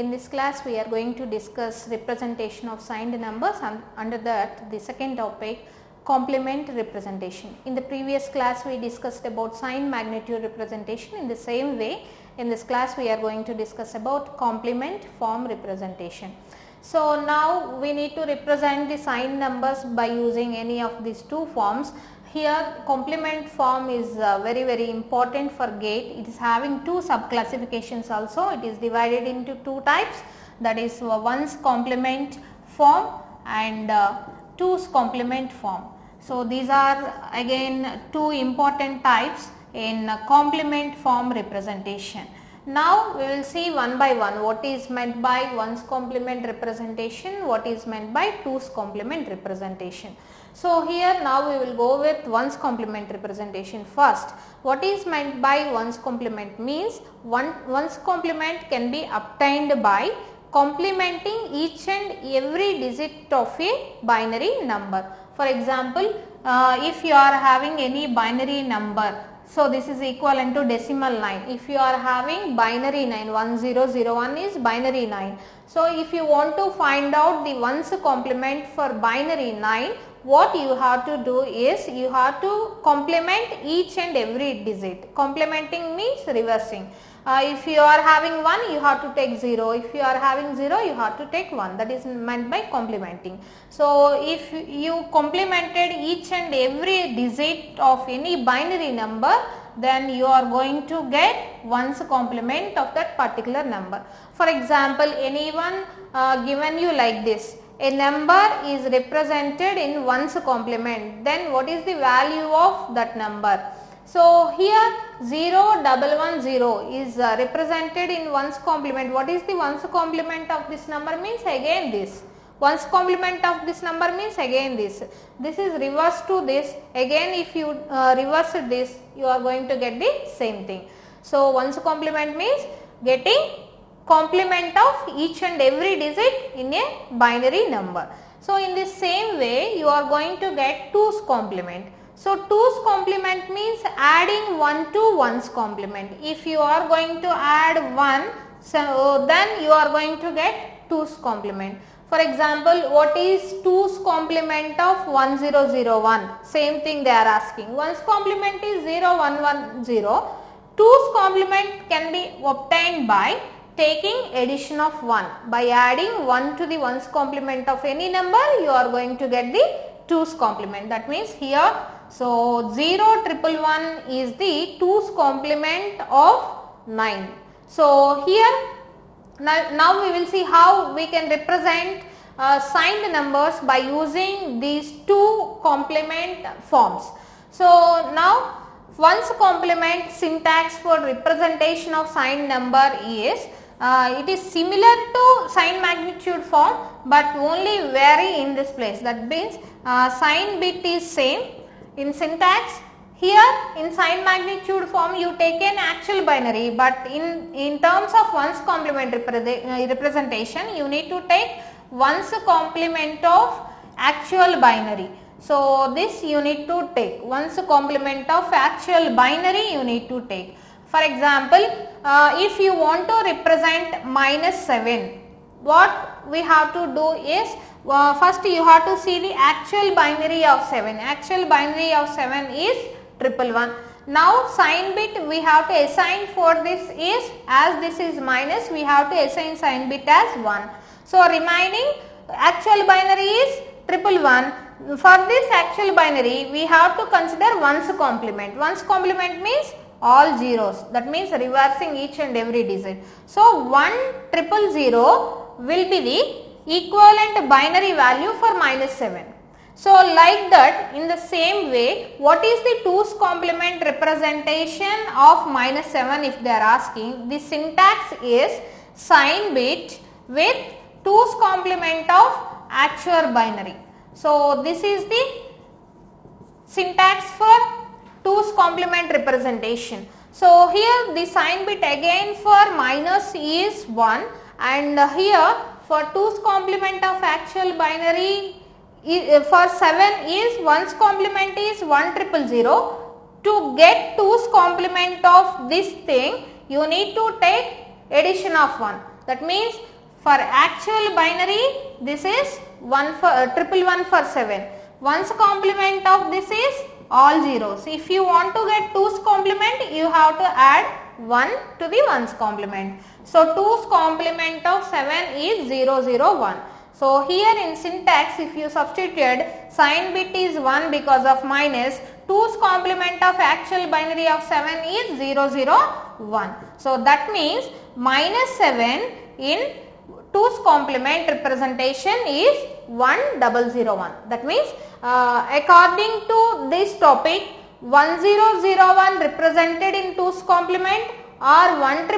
In this class we are going to discuss representation of signed numbers and under that the second topic complement representation. In the previous class we discussed about sign magnitude representation in the same way in this class we are going to discuss about complement form representation. So now we need to represent the sign numbers by using any of these two forms. Here complement form is uh, very very important for gate. It is having two sub classifications also. It is divided into two types that is uh, one's complement form and uh, two's complement form. So these are again two important types in uh, complement form representation. Now we will see one by one what is meant by one's complement representation, what is meant by two's complement representation. So here now we will go with one's complement representation first. What is meant by one's complement means one one's complement can be obtained by complementing each and every digit of a binary number. For example, uh, if you are having any binary number so this is equivalent to decimal 9. If you are having binary 9, 1001 is binary 9. So if you want to find out the ones complement for binary 9, what you have to do is you have to complement each and every digit. Complementing means reversing. Uh, if you are having 1 you have to take 0, if you are having 0 you have to take 1 that is meant by complementing. So, if you complemented each and every digit of any binary number then you are going to get one's complement of that particular number. For example, anyone uh, given you like this a number is represented in one's complement then what is the value of that number? So, here 0 double 1 0 is uh, represented in one's complement. What is the one's complement of this number means again this. One's complement of this number means again this. This is reverse to this. Again if you uh, reverse this you are going to get the same thing. So, one's complement means getting complement of each and every digit in a binary number. So, in the same way you are going to get 2's complement. So, 2's complement means adding 1 to 1's complement. If you are going to add 1, so then you are going to get 2's complement. For example, what is 2's complement of 1001? Same thing they are asking. 1's complement is 0110. 2's complement can be obtained by taking addition of 1. By adding 1 to the 1's complement of any number, you are going to get the 2's complement. That means here so, 0 triple 1 is the 2's complement of 9. So, here now, now we will see how we can represent uh, signed numbers by using these two complement forms. So, now one's complement syntax for representation of signed number is uh, it is similar to sign magnitude form but only vary in this place that means uh, sign bit is same in syntax here in sign magnitude form you take an actual binary but in, in terms of one's complement representation you need to take one's complement of actual binary. So, this you need to take one's complement of actual binary you need to take. For example, uh, if you want to represent minus 7 what we have to do is uh, first you have to see the actual binary of 7 actual binary of 7 is triple 1 now sign bit we have to assign for this is as this is minus we have to assign sign bit as 1 so remaining actual binary is triple 1 for this actual binary we have to consider one's complement. One's complement means all zeros. That means reversing each and every digit. So 1 triple 0 will be the equivalent binary value for minus 7. So, like that in the same way what is the 2's complement representation of minus 7 if they are asking the syntax is sign bit with 2's complement of actual binary. So, this is the syntax for 2's complement representation. So, here the sign bit again for minus is 1 and here for 2's complement of actual binary for 7 is 1's complement is 1 triple 0. To get 2's complement of this thing you need to take addition of 1. That means for actual binary this is 1 for uh, triple 1 for 7. 1's complement of this is all zeros. If you want to get 2's complement you have to add 1 to the 1's complement. So 2's complement of 7 is 0 0 1. So here in syntax if you substituted sign bit is 1 because of minus 2's complement of actual binary of 7 is 0 0 1. So that means minus 7 in 2's complement representation is 1001. That means uh, according to this topic 1001 represented in 2's complement or 1000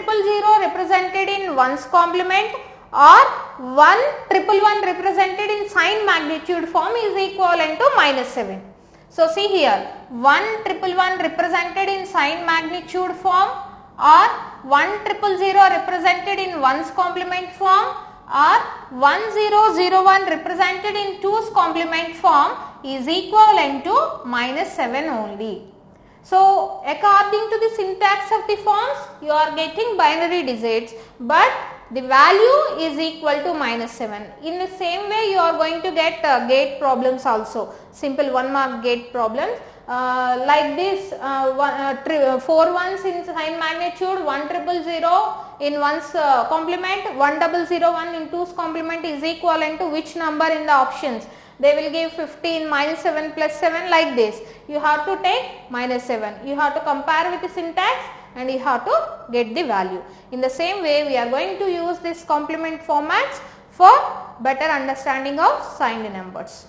represented in 1's complement or 1 triple 1 represented in sign magnitude form is equivalent to minus 7. So see here 1 triple 1 represented in sign magnitude form or 1 triple 0 represented in 1's complement form or 1001 represented in 2's complement form is equivalent to minus 7 only. So according to the syntax of the forms you are getting binary digits but the value is equal to minus 7. In the same way you are going to get uh, gate problems also, simple one mark gate problems uh, like this uh, one, uh, 4 ones in sign magnitude, 1 triple 0 in one's uh, complement, 1 double 0 1 in 2's complement is equivalent to which number in the options. They will give 15 minus 7 plus 7 like this. You have to take minus 7. You have to compare with the syntax and you have to get the value. In the same way we are going to use this complement formats for better understanding of signed numbers.